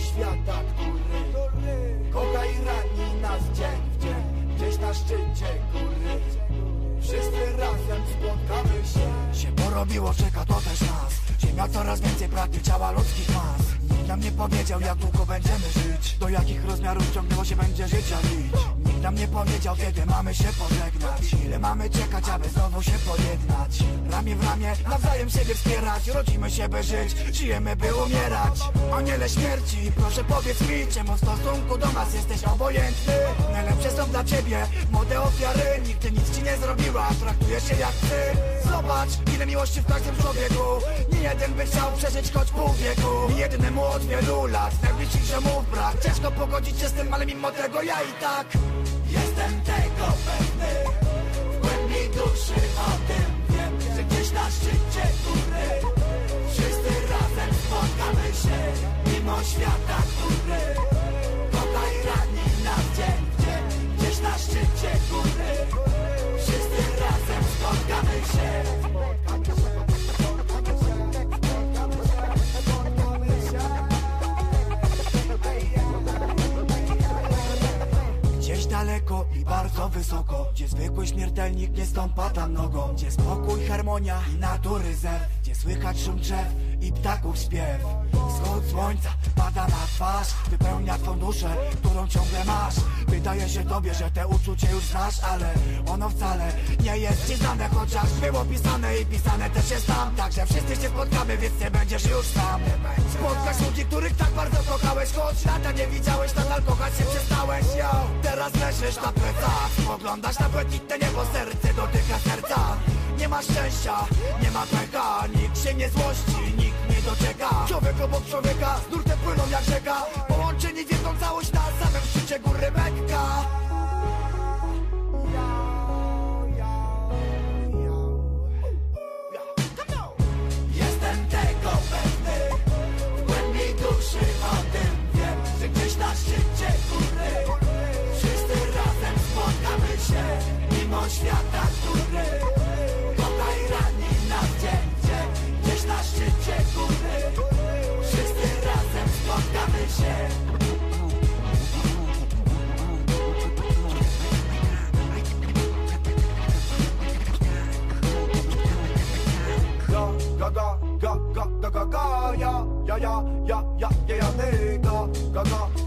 świata, który Kokain rani nas dzień w dzień Gdzieś na szczycie góry. Porobiło, czeka to też nas. Ziemia coraz więcej pragnie ciała ludzkich mas. Nikt nam nie powiedział jak długo będziemy żyć. Do jakich rozmiarów ciągnęło się będzie życia nić Nikt nam nie powiedział kiedy mamy się pożegnać. Ile mamy czekać, aby znowu się pojednać? Ramię w ramię, nawzajem siebie wspierać. Rodzimy się by żyć, żyjemy by umierać. Aniele śmierci, proszę powiedz mi Czemu w stosunku do nas jesteś obojętny? Najlepsze są dla ciebie młode ofiary. Nigdy nic ci nie zrobiła, traktujesz się jak ty Zobacz, ile miłości w każdym człowieku. Nie jeden by chciał przeżyć choć pół wieku. Nie jednemu od wielu lat Najbliższych mów brak. Ciężko pogodzić się z tym, ale mimo tego ja i tak Jestem tego pewny. W głębi duszy I bardzo wysoko Gdzie zwykły śmiertelnik nie stąpa tam nogą Gdzie spokój, harmonia i natury zew Gdzie słychać szum drzew i ptaków śpiew. Wschód słońca pada na twarz Wypełnia twą duszę, którą ciągle masz. Wydaje się tobie, że te uczucie już znasz Ale ono wcale nie jest ci znane Chociaż było pisane i pisane też jest tam. Także wszyscy się spotkamy, więc nie będziesz już sam. Spotkasz ludzi, których tak bardzo kochałeś Choć lata nie widziałeś, nadal kochać się przestałeś yo. Teraz leżysz na plecach. Spoglądasz na błękitne niebo, serce dotyka serca. Nie ma szczęścia, nie ma pecha Nikt się nie złości, nikt nie doczeka. Człowiek obok człowieka, z nurtem płyną jak rzeka. Połączeni w jedną całość ga ga ga ga ga ya ya ya ya ya ya ya nigga ga ga